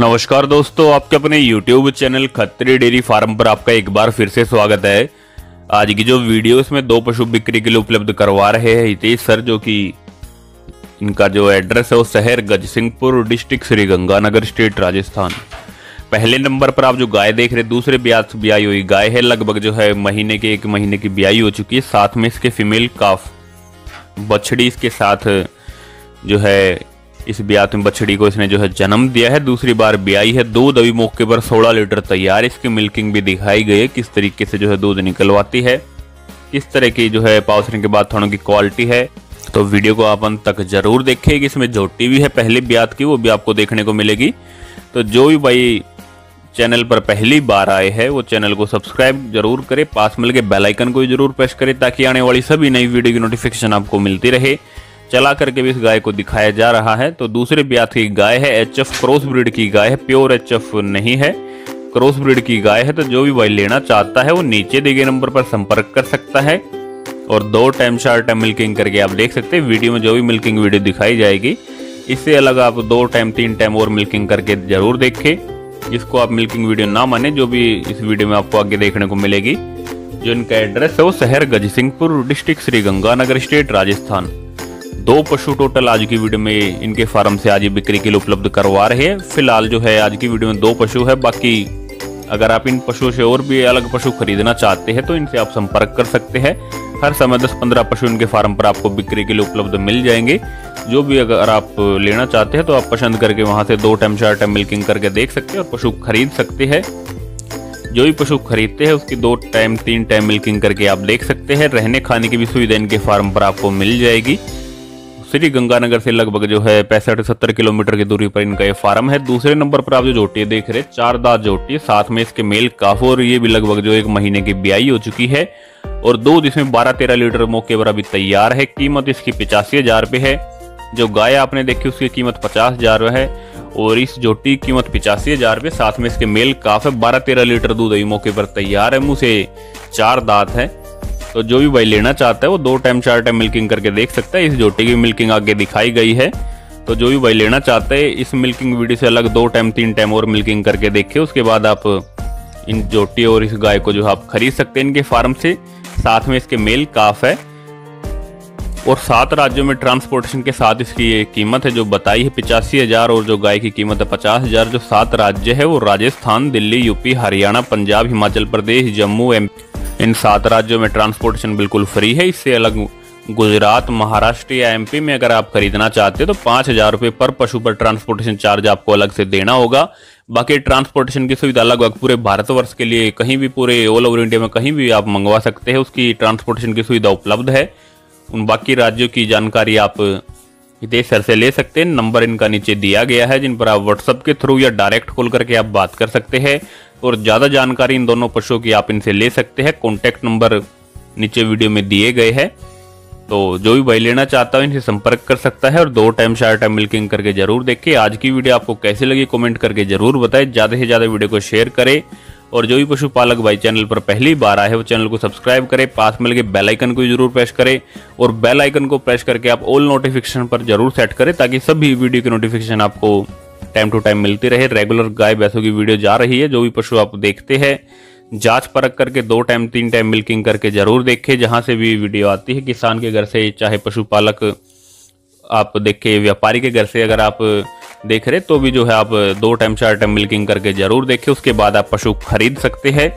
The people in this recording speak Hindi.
नमस्कार दोस्तों, आपके अपने YouTube channel Khatri dairy farm पर आपका एक बार फिर से स्वागत है। आज की जो वीडियो, इसमें दो पशु बिक्री के लिए उपलब्ध करवा रहे हैं हितेश सर, जो कि इनका जो एड्रेस है वो शहर गजसिंहपुर, डिस्ट्रिक्ट श्री गंगानगर, स्टेट राजस्थान। पहले नंबर पर आप जो गाय देख रहे दूसरे ब्याज ब्याई हुई गाय है, लगभग जो है महीने के एक महीने की ब्याई हो चुकी है। साथ में इसके फीमेल काफ बछड़ी इसके साथ जो है इस ब्यात में बछड़ी को इसने जो है जन्म दिया है, दूसरी बार ब्याई है दूध अभी मौके पर 16 लीटर तैयार इसकी मिल्किंग भी दिखाई गई है, किस तरीके से जो है दूध निकलवाती है, किस तरह की जो है पाउसने के बाद थोड़ों की क्वालिटी है। तो वीडियो को आप अंत तक ज़रूर देखें इसमें झोटी भी है पहली ब्यात की, वो भी आपको देखने को मिलेगी। तो जो भी भाई चैनल पर पहली बार आए हैं, वो चैनल को सब्सक्राइब ज़रूर करें, पास मिल के बेल आइकन को ज़रूर प्रेस करें, ताकि आने वाली सभी नई वीडियो की नोटिफिकेशन आपको मिलती रहे। चला करके भी इस गाय को दिखाया जा रहा है। तो दूसरे ब्यात की गाय है एच एफ़ क्रॉस ब्रीड की गाय है, प्योर एच एफ़ नहीं है। क्रॉस ब्रीड की गाय है तो जो भी भाई लेना चाहता है, वो नीचे दिए गए नंबर पर संपर्क कर सकता है। और दो टाइम चार टाइम मिल्किंग करके आप देख सकते हैं, वीडियो में जो भी मिल्किंग वीडियो दिखाई जाएगी, इससे अलग आप दो टाइम, तीन टाइम और मिल्किंग करके ज़रूर देखें। जिसको आप मिल्किंग वीडियो ना माने, जो भी इस वीडियो में आपको आगे देखने को मिलेगी। जो इनका एड्रेस है, वो शहर गजसिंहपुर, डिस्ट्रिक्ट श्री गंगानगर, स्टेट राजस्थान। दो पशु टोटल आज की वीडियो में इनके फार्म से आज बिक्री के लिए उपलब्ध करवा रहे हैं। फ़िलहाल जो है, आज की वीडियो में दो पशु है। बाकी अगर आप इन पशुओं से और भी अलग पशु खरीदना चाहते हैं तो इनसे आप संपर्क कर सकते हैं। हर समय दस पंद्रह पशु इनके फार्म पर आपको बिक्री के लिए उपलब्ध मिल जाएँगे। जो भी अगर आप लेना चाहते हैं तो आप पसंद करके वहाँ से दो टाइम, चार टाइम मिल्किंग करके देख सकते हैं और पशु खरीद सकते हैं। जो भी पशु खरीदते हैं, उसकी दो टाइम, तीन टाइम मिल्किंग करके आप देख सकते हैं। रहने खाने की भी सुविधा इनके फार्म पर आपको मिल जाएगी। श्री गंगानगर से लगभग जो है पैंसठ सत्तर किलोमीटर की दूरी पर इनका ये फार्म है। दूसरे नंबर पर आप जो जोटी देख रहे चार दांत जोटी साथ में इसके मेल काफ और ये भी लगभग जो एक महीने की ब्याई हो चुकी है। और दूध इसमें बारह तेरह लीटर मौके पर अभी तैयार है। कीमत इसकी पिचासी हज़ार रुपये है। जो गाय आपने देखी उसकी कीमत पचास हज़ार है। और इस जोटी की कीमत पिचासी हज़ार रुपये साथ में इसके मेल काफ है। बारह तेरह लीटर दूध अभी मौके पर तैयार है। मुँह से चार दांत है। तो जो भी भाई लेना चाहता है वो दो टाइम चार टाइम मिल्किंग करके देख सकता है। इस जोटी की मिल्किंग आगे दिखाई गई है। तो जो भी भाई लेना चाहते हैं, इस मिल्किंग वीडियो से अलग दो टाइम तीन टाइम और मिल्किंग करके देखे। उसके बाद आप इन जोटी और इस गाय को जो आप खरीद सकते हैं इनके फार्म से। साथ में इसके मेल काफ है। और सात राज्यों में ट्रांसपोर्टेशन के साथ इसकी ये कीमत है जो बताई है, पिचासी हज़ार। और जो गाय की कीमत है पचास हज़ार। जो सात राज्य है वो राजस्थान, दिल्ली, यूपी, हरियाणा, पंजाब, हिमाचल प्रदेश, जम्मू, एम इन सात राज्यों में ट्रांसपोर्टेशन बिल्कुल फ्री है। इससे अलग गुजरात, महाराष्ट्र या एमपी में अगर आप खरीदना चाहते हो तो पाँच हज़ार रुपये पर पशु पर ट्रांसपोर्टेशन चार्ज आपको अलग से देना होगा। बाकी ट्रांसपोर्टेशन की सुविधा लगभग पूरे भारतवर्ष के लिए कहीं भी पूरे ऑल ओवर इंडिया में कहीं भी आप मंगवा सकते हैं। उसकी ट्रांसपोर्टेशन की सुविधा उपलब्ध है। उन बाकी राज्यों की जानकारी आप हितेश सर से ले सकते हैं। नंबर इनका नीचे दिया गया है, जिन पर आप व्हाट्सअप के थ्रू या डायरेक्ट कॉल करके आप बात कर सकते हैं। और ज़्यादा जानकारी इन दोनों पशुओं की आप इनसे ले सकते हैं। कॉन्टैक्ट नंबर नीचे वीडियो में दिए गए हैं। तो जो भी भाई लेना चाहता है, इनसे संपर्क कर सकता है। और दो टाइम चार टाइम मिल्किंग करके ज़रूर देखें। आज की वीडियो आपको कैसी लगी कमेंट करके ज़रूर बताएँ। ज़्यादा से ज़्यादा वीडियो को शेयर करें। और जो भी पशुपालक भाई चैनल पर पहली बार आए वो चैनल को सब्सक्राइब करें, पास में लगे बेल आइकन को ज़रूर प्रेस करें और बेल आइकन को प्रेस करके आप ऑल नोटिफिकेशन पर ज़रूर सेट करें ताकि सभी वीडियो की नोटिफिकेशन आपको टाइम टू टाइम मिलती रहे। रेगुलर गाय भैंसों की वीडियो जा रही है, जो भी पशु आप देखते हैं, जाँच परख करके दो टाइम तीन टाइम मिल्किंग करके ज़रूर देखें। जहाँ से भी वीडियो आती है, किसान के घर से, चाहे पशुपालक आप देखे, व्यापारी के घर से अगर आप देख रहे तो भी जो है आप दो टाइम चार टाइम मिल्किंग करके ज़रूर देखें, उसके बाद आप पशु खरीद सकते हैं।